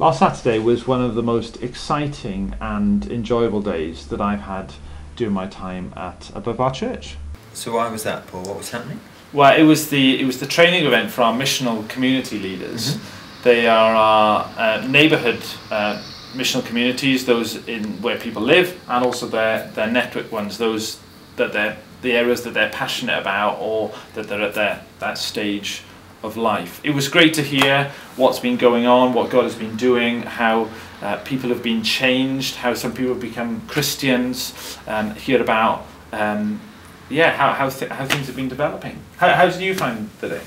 Last Saturday was one of the most exciting and enjoyable days that I've had during my time at Above Bar Church. So why was that, Paul? What was happening? Well, it was the it was the training event for our missional community leaders. Mm-hmm. They are our uh, neighbourhood uh, missional communities, those in where people live, and also their their network ones, those that they're the areas that they're passionate about or that they're at their that stage of life. It was great to hear what's been going on, what God has been doing, how uh, people have been changed, how some people have become Christians, um, hear about um, yeah how how, th- how things have been developing. How, how did you find the day?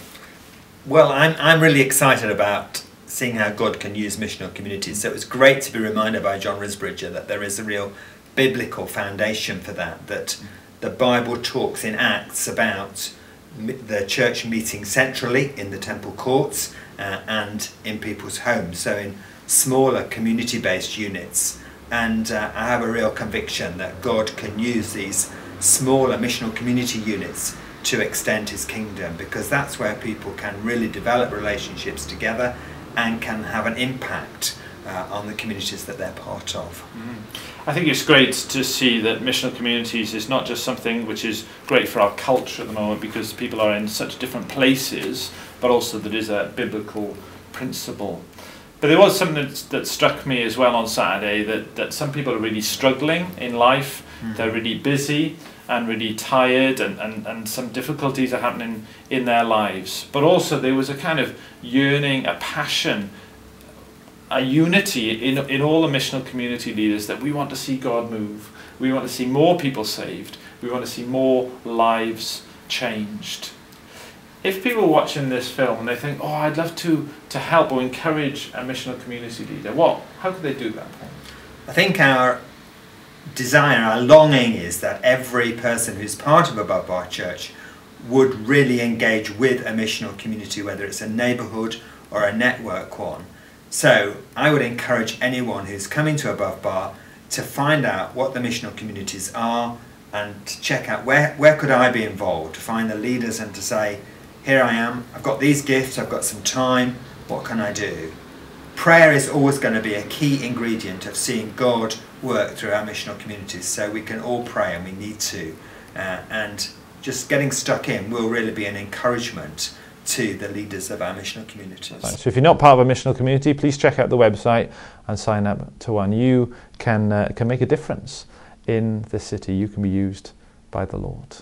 Well, I'm I'm really excited about seeing how God can use missional communities. So it was great to be reminded by John Risbridger that there is a real biblical foundation for that. That the Bible talks in Acts about the church meeting centrally in the temple courts uh, and in people's homes, so in smaller community based units. And uh, I have a real conviction that God can use these smaller missional community units to extend his kingdom because that's where people can really develop relationships together and can have an impact uh, on the communities that they're part of. Mm. I think it's great to see that missional communities is not just something which is great for our culture at the moment because people are in such different places, but also that is a biblical principle. But there was something that, that struck me as well on Saturday that, that some people are really struggling in life, mm. they're really busy and really tired, and, and, and some difficulties are happening in their lives. But also, there was a kind of yearning, a passion a unity in, in all the missional community leaders that we want to see God move. We want to see more people saved. We want to see more lives changed. If people are watching this film and they think, oh, I'd love to, to help or encourage a missional community leader, what? How could they do that? I think our desire, our longing is that every person who's part of Above Bar Church would really engage with a missional community, whether it's a neighbourhood or a network one so I would encourage anyone who's coming to Above Bar to find out what the missional communities are and to check out where, where could I be involved, to find the leaders and to say, here I am, I've got these gifts, I've got some time, what can I do? Prayer is always going to be a key ingredient of seeing God work through our missional communities. So we can all pray and we need to. Uh, and just getting stuck in will really be an encouragement to the leaders of our missional communities. Right, so if you're not part of a missional community, please check out the website and sign up to one. You can, uh, can make a difference in the city. You can be used by the Lord.